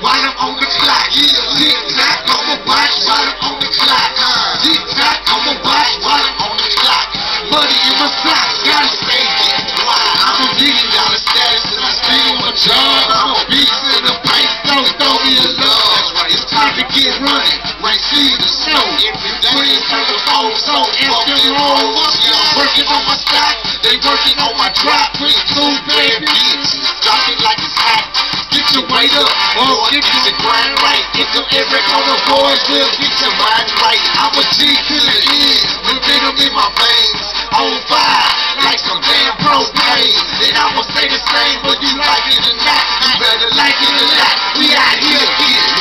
while I'm on the clock. Tick tock, I'ma watch while I'm on the clock. Tick tock, I'ma watch while I'm on the clock. Money in my socks, gotta stay wild. I'm a million dollar status and I still on my job. I'm a beast in the paint, don't throw me a love. It's time to get running, rain, season, snow. Every day it's time to fold, so fuck. Yeah, I'm working on my stock, they working on my drop. With two bad bitches, Your weight up, or get your grind right. Get them every corner boys will get your mind right. I'm a G to the end, with venom in my veins. On fire, like some damn propane. And I'ma say the same whether you like it or not. You better like it or not. We out here, get